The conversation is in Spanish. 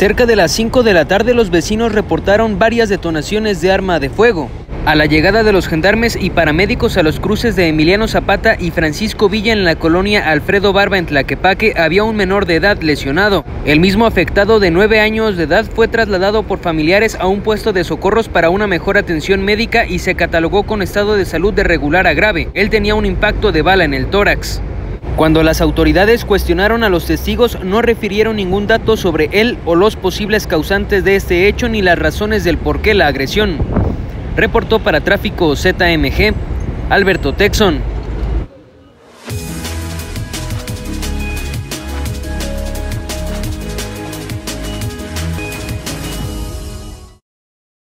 Cerca de las 5 de la tarde los vecinos reportaron varias detonaciones de arma de fuego. A la llegada de los gendarmes y paramédicos a los cruces de Emiliano Zapata y Francisco Villa en la colonia Alfredo Barba en Tlaquepaque había un menor de edad lesionado. El mismo afectado de 9 años de edad fue trasladado por familiares a un puesto de socorros para una mejor atención médica y se catalogó con estado de salud de regular a grave. Él tenía un impacto de bala en el tórax. Cuando las autoridades cuestionaron a los testigos, no refirieron ningún dato sobre él o los posibles causantes de este hecho ni las razones del por qué la agresión. Reportó para Tráfico ZMG, Alberto Texon.